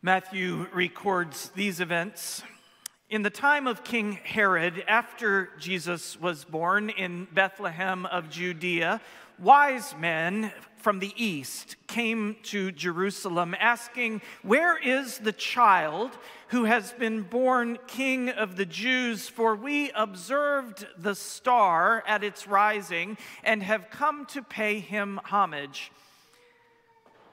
Matthew records these events. In the time of King Herod, after Jesus was born in Bethlehem of Judea, wise men from the east came to Jerusalem asking, Where is the child who has been born king of the Jews? For we observed the star at its rising and have come to pay him homage.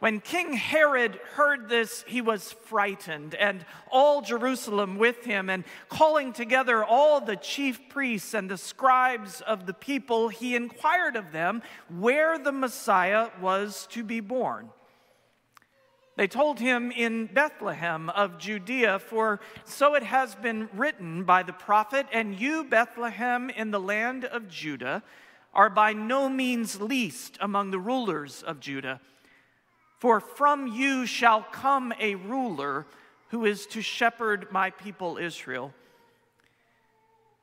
When King Herod heard this, he was frightened, and all Jerusalem with him. And calling together all the chief priests and the scribes of the people, he inquired of them where the Messiah was to be born. They told him in Bethlehem of Judea, for so it has been written by the prophet, and you, Bethlehem, in the land of Judah, are by no means least among the rulers of Judah. For from you shall come a ruler who is to shepherd my people Israel.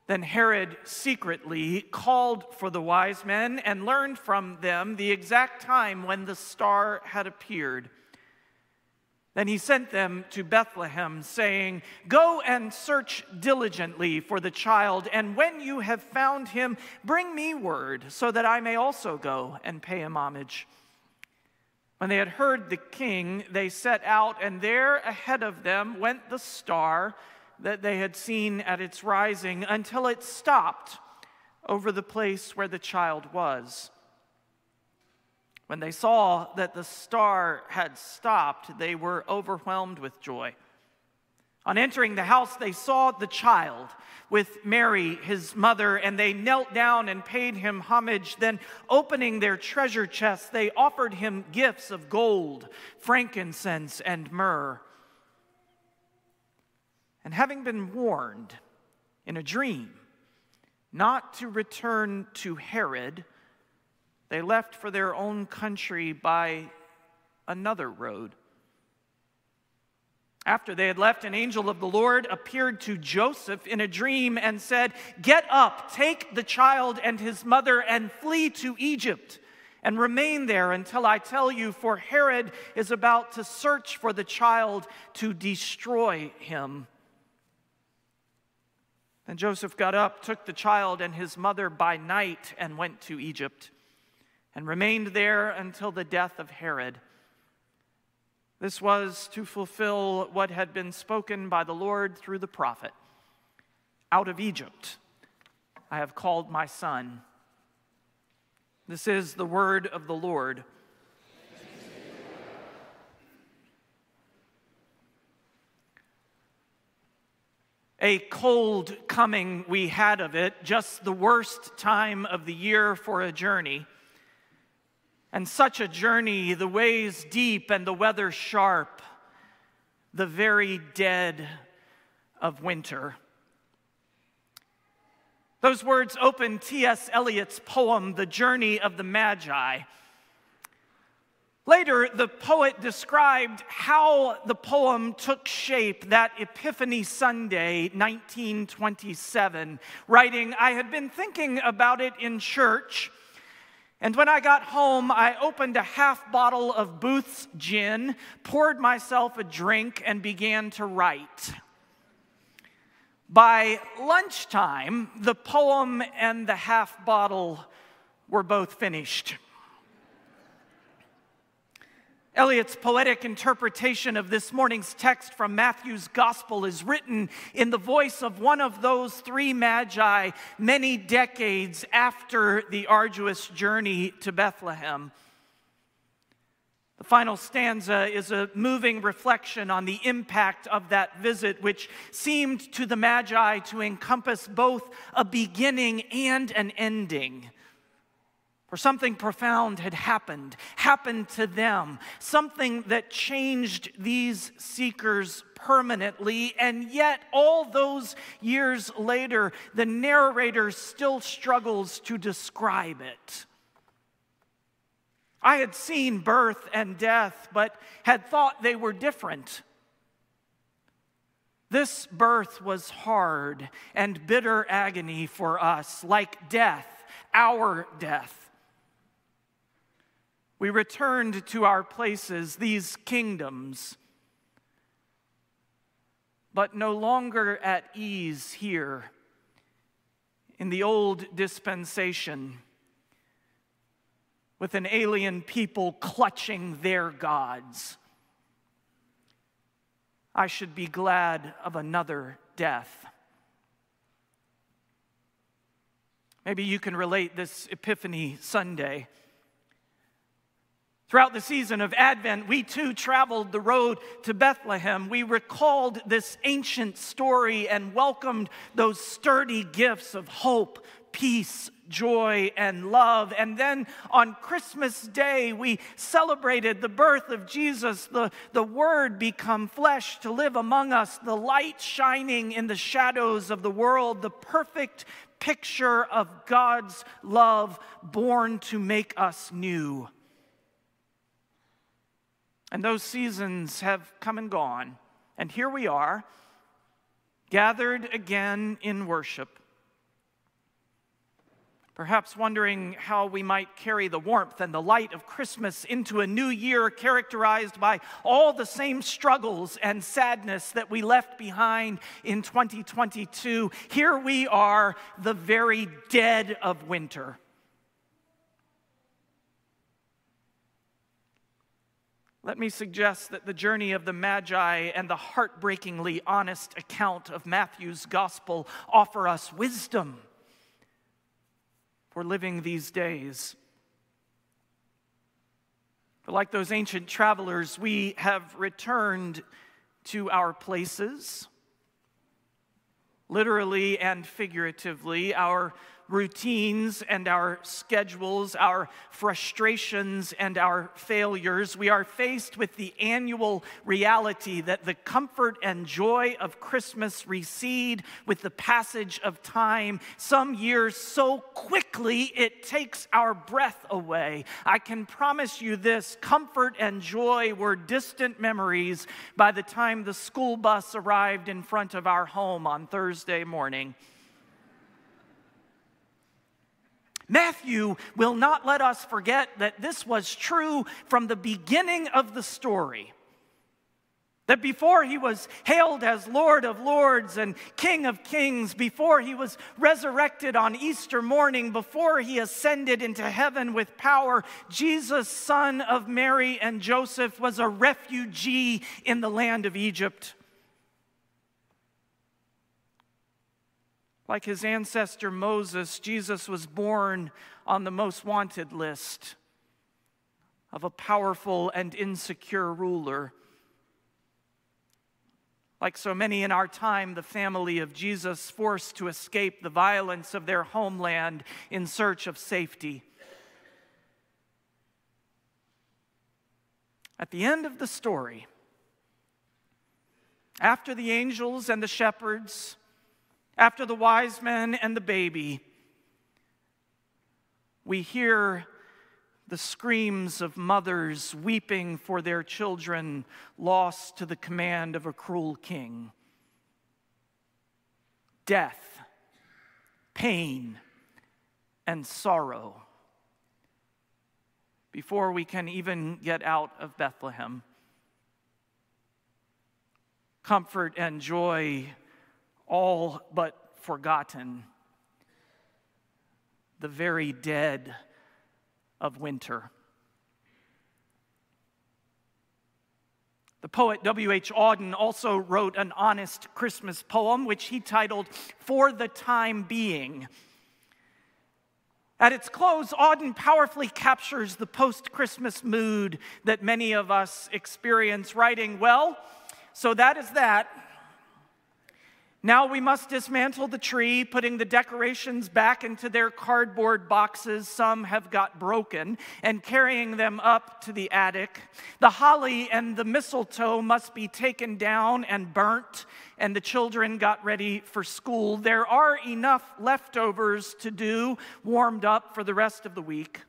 Then Herod secretly called for the wise men and learned from them the exact time when the star had appeared. Then he sent them to Bethlehem, saying, Go and search diligently for the child, and when you have found him, bring me word, so that I may also go and pay him homage. When they had heard the king, they set out, and there ahead of them went the star that they had seen at its rising until it stopped over the place where the child was. When they saw that the star had stopped, they were overwhelmed with joy. On entering the house, they saw the child with Mary, his mother, and they knelt down and paid him homage. Then, opening their treasure chests, they offered him gifts of gold, frankincense, and myrrh. And having been warned in a dream not to return to Herod, they left for their own country by another road. After they had left, an angel of the Lord appeared to Joseph in a dream and said, Get up, take the child and his mother, and flee to Egypt, and remain there until I tell you, for Herod is about to search for the child to destroy him. Then Joseph got up, took the child and his mother by night, and went to Egypt, and remained there until the death of Herod. This was to fulfill what had been spoken by the Lord through the prophet Out of Egypt I have called my son. This is the word of the Lord. A cold coming we had of it, just the worst time of the year for a journey. And such a journey, the ways deep and the weather sharp, the very dead of winter. Those words open T.S. Eliot's poem, The Journey of the Magi. Later, the poet described how the poem took shape that Epiphany Sunday, 1927, writing, I had been thinking about it in church and when I got home, I opened a half bottle of Booth's gin, poured myself a drink, and began to write. By lunchtime, the poem and the half bottle were both finished. Eliot's poetic interpretation of this morning's text from Matthew's gospel is written in the voice of one of those three magi many decades after the arduous journey to Bethlehem. The final stanza is a moving reflection on the impact of that visit, which seemed to the Magi to encompass both a beginning and an ending or something profound had happened, happened to them, something that changed these seekers permanently. And yet, all those years later, the narrator still struggles to describe it. I had seen birth and death, but had thought they were different. This birth was hard and bitter agony for us, like death, our death. We returned to our places, these kingdoms. but no longer at ease here in the old dispensation with an alien people clutching their gods. I should be glad of another death. Maybe you can relate this Epiphany Sunday. Throughout the season of Advent, we too traveled the road to Bethlehem. We recalled this ancient story and welcomed those sturdy gifts of hope, peace, joy, and love. And then on Christmas Day, we celebrated the birth of Jesus, the, the Word become flesh to live among us, the light shining in the shadows of the world, the perfect picture of God's love born to make us new. And those seasons have come and gone. And here we are, gathered again in worship perhaps wondering how we might carry the warmth and the light of Christmas into a new year characterized by all the same struggles and sadness that we left behind in 2022. Here we are, the very dead of winter. Let me suggest that the journey of the Magi and the heartbreakingly honest account of Matthew's gospel offer us wisdom for living these days. But like those ancient travelers, we have returned to our places, literally and figuratively, our routines and our schedules, our frustrations and our failures, we are faced with the annual reality that the comfort and joy of Christmas recede with the passage of time, some years so quickly it takes our breath away. I can promise you this comfort and joy were distant memories by the time the school bus arrived in front of our home on Thursday morning. Matthew will not let us forget that this was true from the beginning of the story. That before he was hailed as Lord of Lords and King of Kings, before he was resurrected on Easter morning, before he ascended into heaven with power, Jesus, son of Mary and Joseph, was a refugee in the land of Egypt. Like his ancestor Moses, Jesus was born on the most wanted list of a powerful and insecure ruler. Like so many in our time, the family of Jesus forced to escape the violence of their homeland in search of safety. At the end of the story, after the angels and the shepherds after the wise men and the baby, we hear the screams of mothers weeping for their children lost to the command of a cruel king. Death, pain, and sorrow before we can even get out of Bethlehem. Comfort and joy all but forgotten, the very dead of winter. The poet W.H. Auden also wrote an honest Christmas poem, which he titled For the Time Being. At its close, Auden powerfully captures the post Christmas mood that many of us experience, writing, Well, so that is that. Now we must dismantle the tree, putting the decorations back into their cardboard boxes. Some have got broken, and carrying them up to the attic. The holly and the mistletoe must be taken down and burnt, and the children got ready for school. There are enough leftovers to do, warmed up for the rest of the week.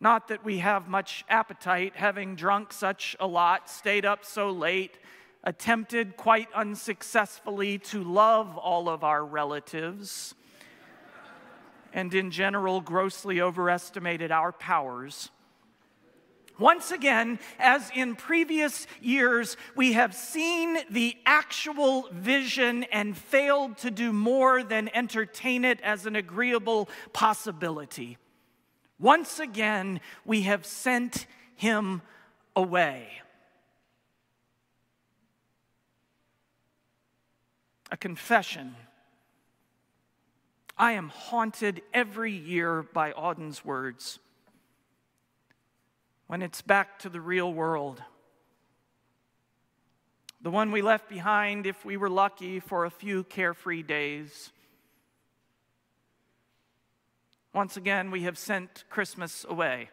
Not that we have much appetite, having drunk such a lot, stayed up so late attempted quite unsuccessfully to love all of our relatives, and in general, grossly overestimated our powers. Once again, as in previous years, we have seen the actual vision and failed to do more than entertain it as an agreeable possibility. Once again, we have sent him away. A confession. I am haunted every year by Auden's words when it's back to the real world. The one we left behind, if we were lucky, for a few carefree days. Once again, we have sent Christmas away,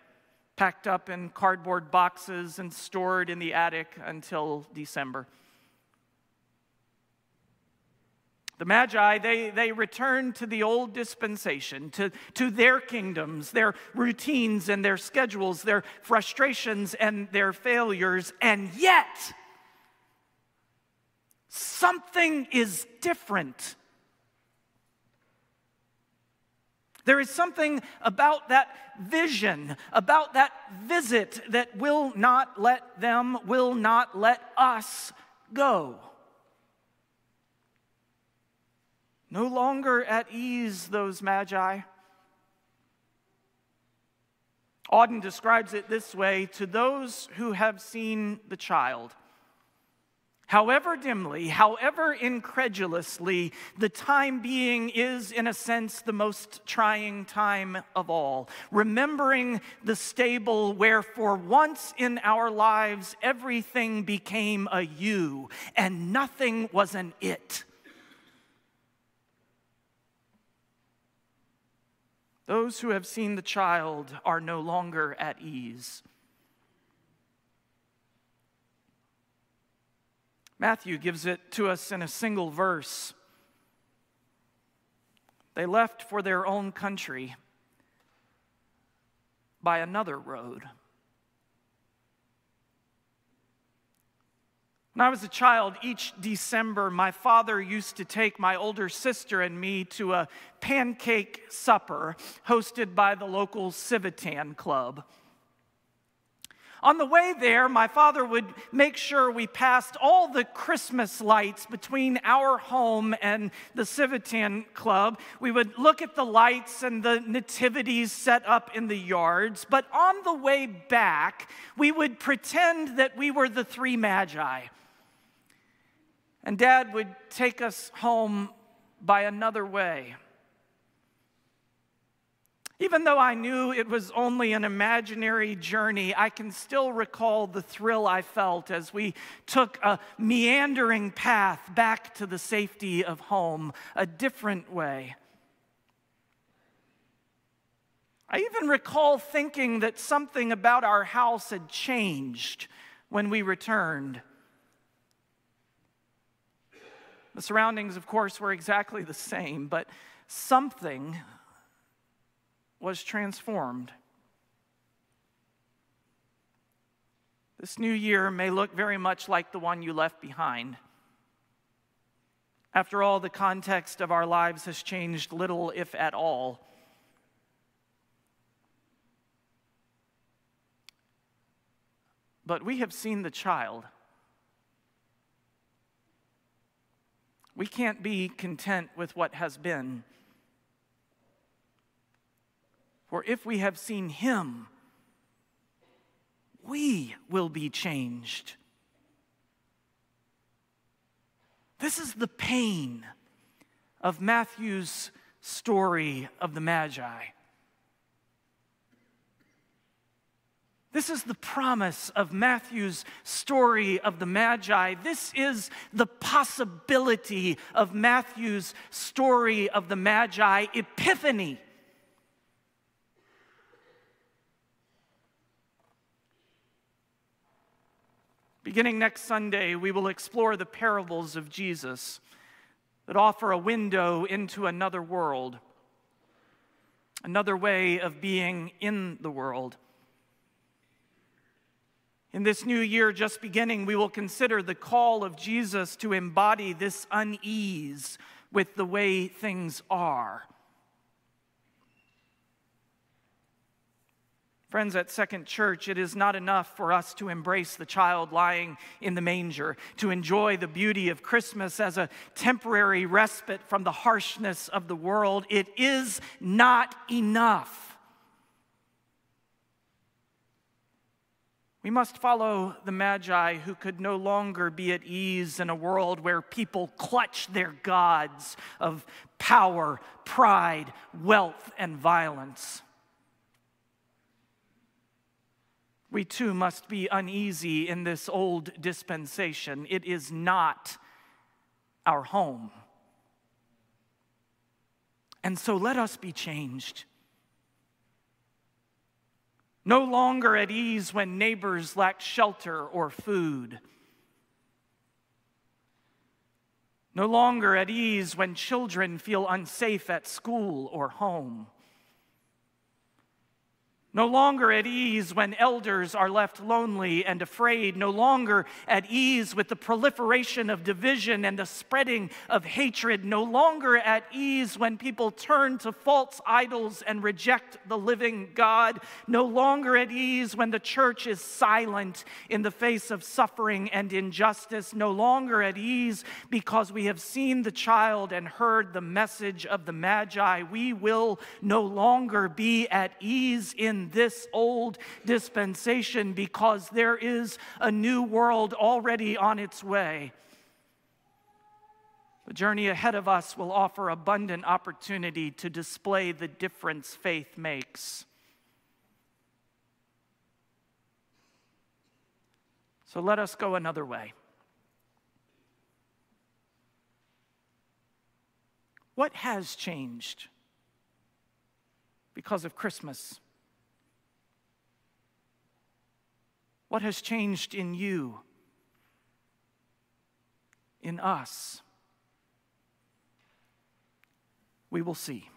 packed up in cardboard boxes and stored in the attic until December. The Magi, they, they return to the old dispensation, to, to their kingdoms, their routines and their schedules, their frustrations and their failures, and yet something is different. There is something about that vision, about that visit that will not let them, will not let us go. No longer at ease, those magi. Auden describes it this way to those who have seen the child. However dimly, however incredulously, the time being is, in a sense, the most trying time of all. Remembering the stable where, for once in our lives, everything became a you and nothing was an it. Those who have seen the child are no longer at ease. Matthew gives it to us in a single verse. They left for their own country by another road. When I was a child, each December, my father used to take my older sister and me to a pancake supper hosted by the local Civitan Club. On the way there, my father would make sure we passed all the Christmas lights between our home and the Civitan Club. We would look at the lights and the nativities set up in the yards. But on the way back, we would pretend that we were the three magi. And dad would take us home by another way. Even though I knew it was only an imaginary journey, I can still recall the thrill I felt as we took a meandering path back to the safety of home, a different way. I even recall thinking that something about our house had changed when we returned. The surroundings, of course, were exactly the same, but something was transformed. This new year may look very much like the one you left behind. After all, the context of our lives has changed little, if at all. But we have seen the child. We can't be content with what has been. For if we have seen him, we will be changed. This is the pain of Matthew's story of the Magi. This is the promise of Matthew's story of the Magi. This is the possibility of Matthew's story of the Magi epiphany. Beginning next Sunday, we will explore the parables of Jesus that offer a window into another world, another way of being in the world. In this new year just beginning, we will consider the call of Jesus to embody this unease with the way things are. Friends, at Second Church, it is not enough for us to embrace the child lying in the manger, to enjoy the beauty of Christmas as a temporary respite from the harshness of the world. It is not enough. We must follow the Magi who could no longer be at ease in a world where people clutch their gods of power, pride, wealth, and violence. We too must be uneasy in this old dispensation. It is not our home. And so let us be changed. No longer at ease when neighbors lack shelter or food. No longer at ease when children feel unsafe at school or home no longer at ease when elders are left lonely and afraid, no longer at ease with the proliferation of division and the spreading of hatred, no longer at ease when people turn to false idols and reject the living God, no longer at ease when the church is silent in the face of suffering and injustice, no longer at ease because we have seen the child and heard the message of the Magi. We will no longer be at ease this old dispensation because there is a new world already on its way. The journey ahead of us will offer abundant opportunity to display the difference faith makes. So let us go another way. What has changed because of Christmas? What has changed in you, in us? We will see.